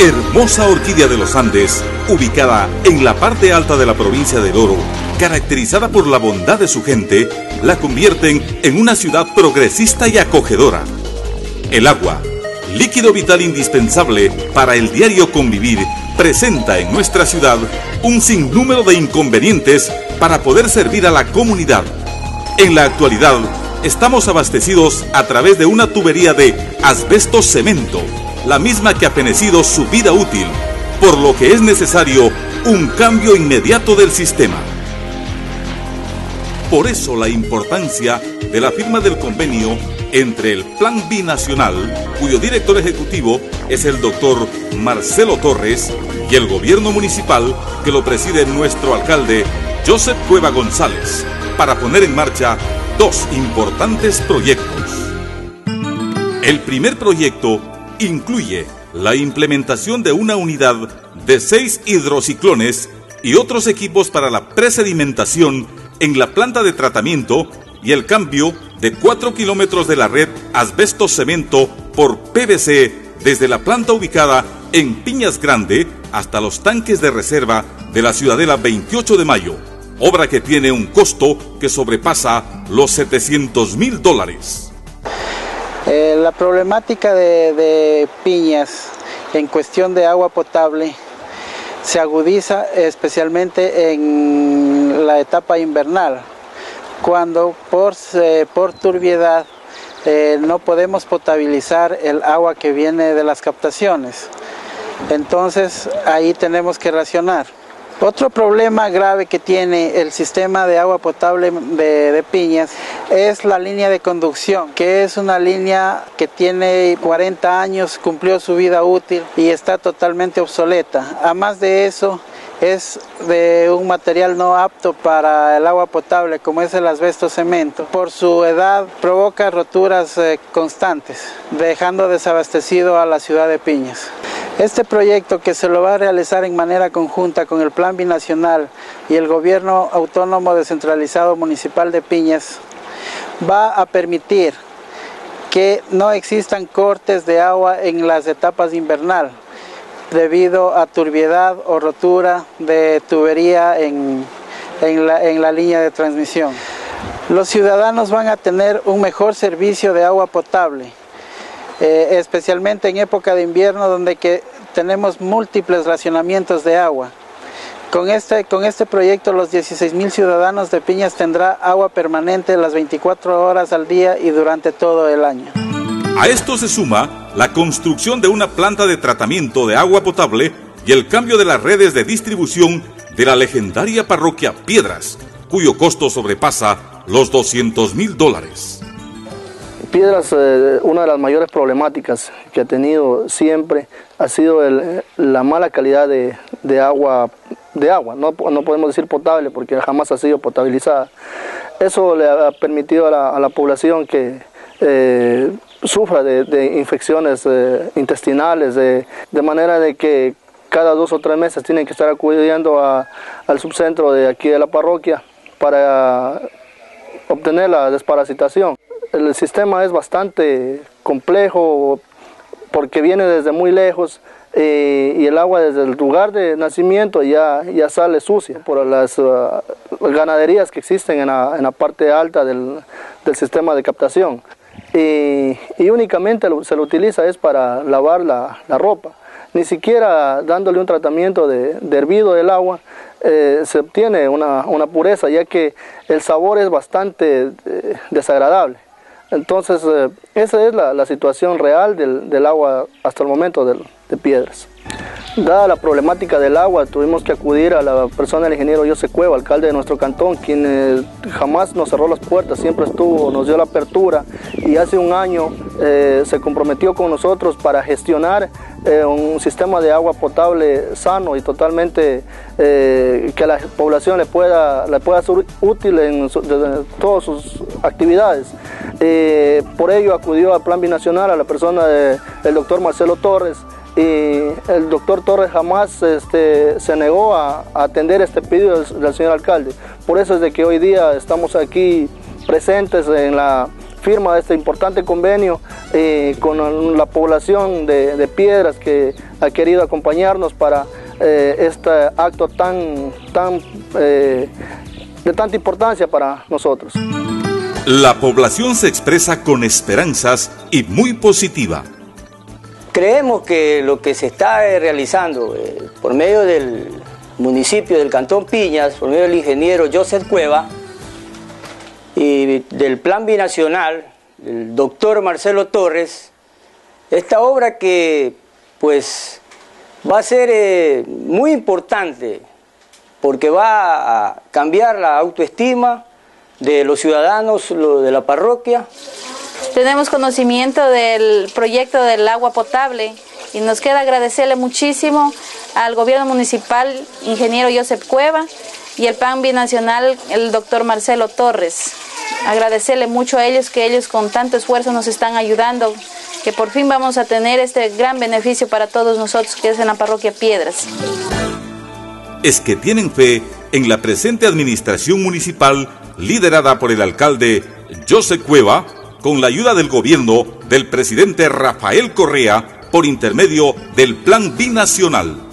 hermosa orquídea de los Andes, ubicada en la parte alta de la provincia del Oro, caracterizada por la bondad de su gente, la convierten en una ciudad progresista y acogedora. El agua, líquido vital indispensable para el diario convivir, presenta en nuestra ciudad un sinnúmero de inconvenientes para poder servir a la comunidad. En la actualidad, estamos abastecidos a través de una tubería de asbesto cemento, la misma que ha fenecido su vida útil, por lo que es necesario un cambio inmediato del sistema. Por eso la importancia de la firma del convenio entre el Plan Binacional, cuyo director ejecutivo es el doctor Marcelo Torres, y el gobierno municipal, que lo preside nuestro alcalde Joseph Cueva González, para poner en marcha dos importantes proyectos. El primer proyecto incluye la implementación de una unidad de seis hidrociclones y otros equipos para la presedimentación en la planta de tratamiento y el cambio de 4 kilómetros de la red asbesto-cemento por PVC desde la planta ubicada en Piñas Grande hasta los tanques de reserva de la Ciudadela 28 de Mayo, obra que tiene un costo que sobrepasa los 700 mil dólares. La problemática de, Piñas en cuestión de agua potable se agudiza especialmente en la etapa invernal, cuando por, eh, turbiedad eh, no podemos potabilizar el agua que viene de las captaciones. Entonces ahí tenemos que racionar. Otro problema grave que tiene el sistema de agua potable de, Piñas es la línea de conducción, que es una línea que tiene 40 años, cumplió su vida útil y está totalmente obsoleta. Además de eso, es de un material no apto para el agua potable como es el asbesto cemento. Por su edad provoca roturas eh, constantes, dejando desabastecido a la ciudad de Piñas. Este proyecto que se lo va a realizar en manera conjunta con el Plan Binacional y el Gobierno Autónomo Descentralizado Municipal de Piñas va a permitir que no existan cortes de agua en las etapas invernal debido a turbiedad o rotura de tubería en, en la línea de transmisión. Los ciudadanos van a tener un mejor servicio de agua potable, eh, especialmente en época de invierno donde que tenemos múltiples racionamientos de agua. Con este, con este proyecto los 16 mil ciudadanos de Piñas tendrá agua permanente las 24 horas al día y durante todo el año. A esto se suma la construcción de una planta de tratamiento de agua potable y el cambio de las redes de distribución de la legendaria parroquia Piedras, cuyo costo sobrepasa los 200 mil dólares. Piedras, eh, una de las mayores problemáticas que ha tenido siempre ha sido la mala calidad de, agua, de agua. No, podemos decir potable porque jamás ha sido potabilizada. Eso le ha permitido a la, a la población que eh, sufra de, infecciones eh, intestinales, de, manera de que cada dos o tres meses tienen que estar acudiendo al subcentro de aquí de la parroquia para obtener la desparasitación. El sistema es bastante complejo porque viene desde muy lejos eh, y el agua desde el lugar de nacimiento ya, ya sale sucia por las uh, ganaderías que existen en la, en la parte alta del, del sistema de captación y, y únicamente se lo utiliza es para lavar la, la, ropa. Ni siquiera dándole un tratamiento de, de hervido del agua eh, se obtiene una, una, pureza, ya que el sabor es bastante eh, desagradable. Entonces, eh, esa es la, la situación real del, del, agua hasta el momento de piedras. Dada la problemática del agua, tuvimos que acudir a la persona del ingeniero José Cueva, alcalde de nuestro cantón, quien eh, jamás nos cerró las puertas, siempre estuvo, nos dio la apertura y hace un año eh, se comprometió con nosotros para gestionar un sistema de agua potable sano y totalmente que la población le pueda, le pueda ser útil en todas sus actividades. Eh, por ello acudió al Plan Binacional a la persona del de, doctor Marcelo Torres, y el doctor Torres jamás este, se negó a, atender este pedido del, señor alcalde. Por eso es de que hoy día estamos aquí presentes en la, firma de este importante convenio eh, con la población de, Piedras que ha querido acompañarnos para eh, este acto tan, tan, de tanta importancia para nosotros. La población se expresa con esperanzas y muy positiva. Creemos que lo que se está realizando por medio del municipio del Cantón Piñas, por medio del ingeniero Joseph Cueva, y del Plan Binacional, el doctor Marcelo Torres, esta obra que pues va a ser eh, muy importante porque va a cambiar la autoestima de los ciudadanos de la parroquia. Tenemos conocimiento del proyecto del agua potable y nos queda agradecerle muchísimo al gobierno municipal, ingeniero Joseph Cueva, y el PAN binacional, el doctor Marcelo Torres agradecerle mucho a ellos que ellos con tanto esfuerzo nos están ayudando, que por fin vamos a tener este gran beneficio para todos nosotros que es en la parroquia Piedras. Es que tienen fe en la presente administración municipal liderada por el alcalde José Cueva, con la ayuda del gobierno del presidente Rafael Correa por intermedio del Plan Binacional.